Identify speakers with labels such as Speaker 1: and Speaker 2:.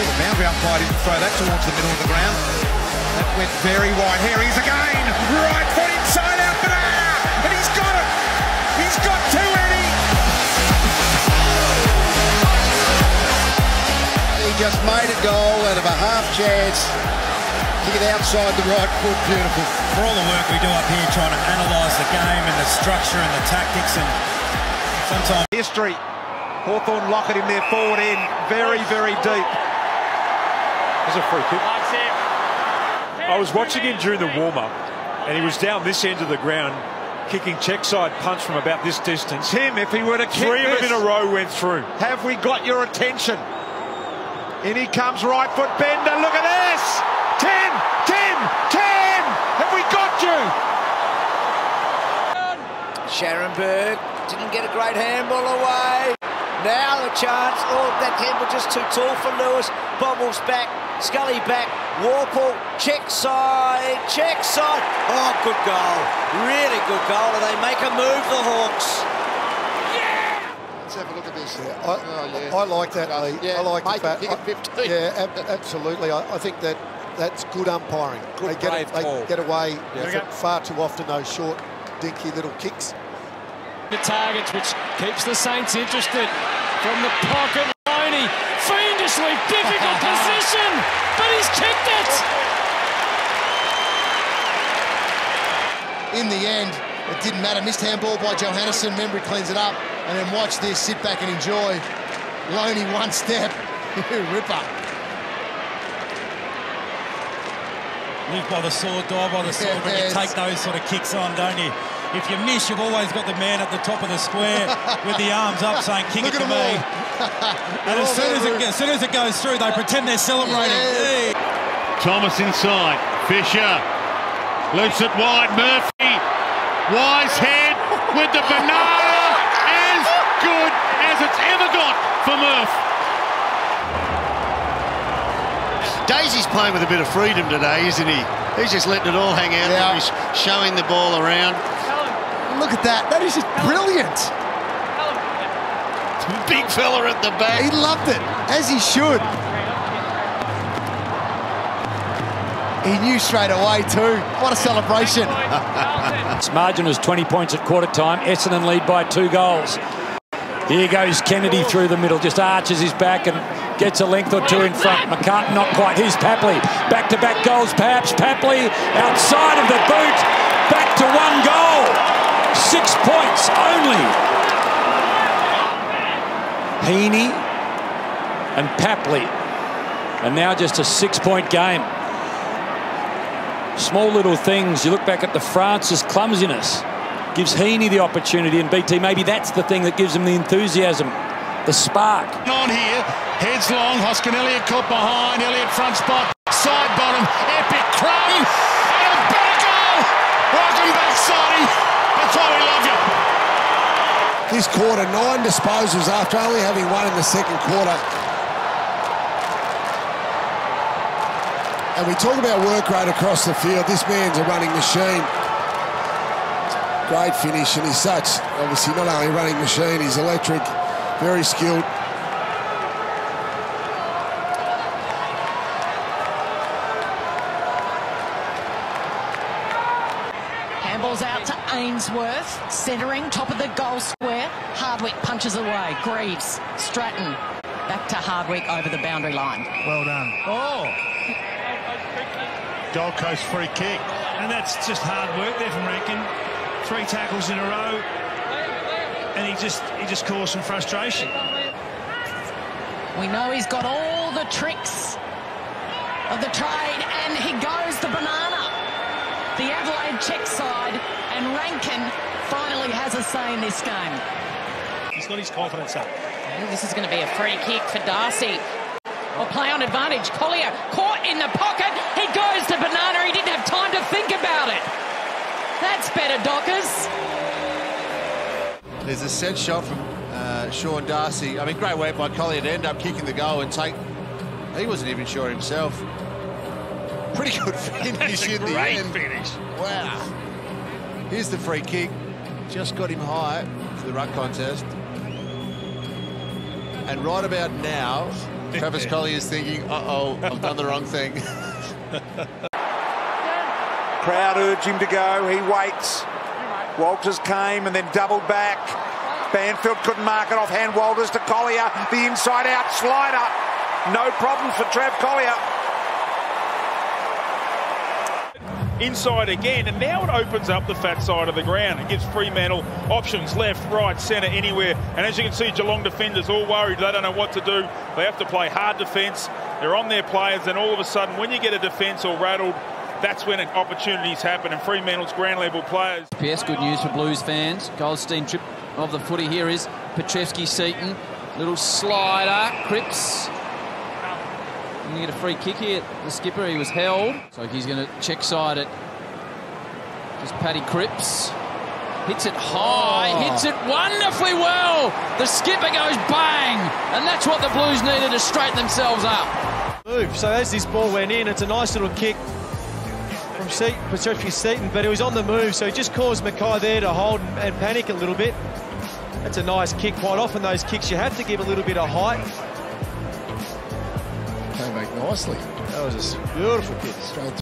Speaker 1: Yeah, the boundary umpire didn't throw that towards the middle of the ground. That went very wide. Here he's again. Right foot inside out Banana. And he's got it. He's got two, Eddie.
Speaker 2: He just made a goal out of a half chance. Kick it outside the right foot. Beautiful.
Speaker 3: For all the work we do up here trying to analyse the game and the structure and the tactics and sometimes...
Speaker 1: History. Hawthorn lock it in their forward end. Very, very deep.
Speaker 4: There's a free kick. I was watching him during the warm-up and he was down this end of the ground kicking check side punch from about this distance.
Speaker 1: Tim, if he were to kick
Speaker 4: Three of them in a row went through.
Speaker 1: Have we got your attention? In he comes, right foot bender. Look at this! Tim! Tim! Tim! Have we got you?
Speaker 2: Sharon Berg didn't get a great handball away. Now the chance. Oh, that handball just too tall for Lewis. Bobbles back. Scully back. Worpel. Check side. Check side. Oh, good goal. Really good goal. And they make a move, the Hawks. Yeah!
Speaker 5: Let's have a look at this.
Speaker 6: I,
Speaker 5: Oh, yeah.
Speaker 6: I like that, Lee.
Speaker 5: Yeah,
Speaker 6: I like
Speaker 5: make
Speaker 6: the
Speaker 5: it
Speaker 6: fact.
Speaker 5: kick 15.
Speaker 6: Yeah, ab- absolutely. I, I think that that's good umpiring.
Speaker 2: Good
Speaker 6: they get,
Speaker 2: brave
Speaker 6: they
Speaker 2: call.
Speaker 6: get away
Speaker 4: Yeah.
Speaker 6: f- far too often those short, dinky little kicks.
Speaker 7: the targets, which keeps the Saints interested. From the pocket, Lonie, fiendishly difficult position, but he's kicked it.
Speaker 5: In the end, it didn't matter. Missed handball by Johannisen. Membrey cleans it up. And then watch this. Sit back and enjoy. Lonie one step. Ripper.
Speaker 3: Live by the sword, die by the sword, but you take those sort of kicks on, don't you? If you miss, you've always got the man at the top of the square with the arms up saying, kick
Speaker 5: Look
Speaker 3: it
Speaker 5: at
Speaker 3: to me. And as soon as, it, as soon as it goes through, they pretend they're celebrating.
Speaker 5: Yes.
Speaker 3: Hey.
Speaker 8: Thomas inside. Fisher loops it wide. Murphy. Wise head with the banana. As good as it's ever got for Murph. Playing with a bit of freedom today, isn't he? He's just letting it all hang out.
Speaker 5: Yeah.
Speaker 8: He's showing the ball around.
Speaker 5: Look at that. That is just brilliant.
Speaker 8: Big fella at the back.
Speaker 5: He loved it, as he should. He knew straight away too. What a celebration.
Speaker 7: Its margin was 20 points at quarter time. Essendon lead by two goals. Here goes Kennedy through the middle, just arches his back and gets a length or two in front. McCartan not quite. Here's Papley. Back-to-back goals, perhaps. Papley outside of the boot. Back to one goal. Six points only. Heaney and Papley. And now just a six-point game. Small little things. You look back at the Francis clumsiness. Gives Heaney the opportunity, and BT, maybe that's the thing that gives him the enthusiasm, the spark.
Speaker 8: On here, heads long. Hoskin Elliott caught behind. Elliott front spot, Sidebottom, epic crumb, and a better goal. Welcome back, Soddy. That's why we love you.
Speaker 6: This quarter, nine disposals after only having one in the second quarter. And we talk about work rate across the field. This man's a running machine. Great finish, and he's such, obviously, not only a running machine, he's electric, very skilled.
Speaker 9: Handballs out to Ainsworth, centering, top of the goal square. Hardwick punches away. Greaves, Stratton, back to Hardwick over the boundary line.
Speaker 8: Well done. Oh. Gold Coast free kick.
Speaker 3: And that's just hard work there from Rankine. Three tackles in a row. And he just he just caused some frustration.
Speaker 9: We know he's got all the tricks of the trade, and he goes the banana. The Adelaide check side, and Rankine finally has a say in this game.
Speaker 3: He's got his confidence up.
Speaker 9: This is going to be a free kick for Darcy. Or play on advantage. Colyer caught in the pocket. He goes to Banana. He didn't have time to think about it. That's better, Dockers.
Speaker 5: There's a set shot from uh, Sean Darcy. I mean, great work by Colyer to end up kicking the goal and take. He wasn't even sure himself. Pretty good finish in the
Speaker 8: Great
Speaker 5: end.
Speaker 8: finish.
Speaker 5: Wow. Here's the free kick. Just got him high for the ruck contest. And right about now, Travis Colyer is thinking, uh-oh, I've done the wrong thing.
Speaker 10: Crowd urge him to go. He waits. Walters came and then doubled back. Banfield couldn't mark it off hand. Walters to Colyer. The inside out slider. No problems for Trav Colyer.
Speaker 11: Inside again, and now it opens up the fat side of the ground. It gives Fremantle options left, right, centre, anywhere. And as you can see, Geelong defenders all worried. They don't know what to do. They have to play hard defence. They're on their players, and all of a sudden, when you get a defence all rattled, that's when opportunities happen. And Fremantle's ground level players.
Speaker 12: PS, good news for Blues fans. Goldstein trip of the footy here is Petrevski-Seton. Little slider, Cripps. Going to get a free kick here. The skipper, he was held. So he's going to check side it. Just Paddy Cripps. Hits it high, oh. hits it wonderfully well. The skipper goes bang, and that's what the Blues needed to straighten themselves up.
Speaker 13: Move. So as this ball went in, it's a nice little kick from Petrevski-Seton, but it was on the move, so it just caused Mackay there to hold and panic a little bit. That's a nice kick. Quite often those kicks you have to give a little bit of height
Speaker 6: came back nicely.
Speaker 13: That was a beautiful kick.
Speaker 6: Straight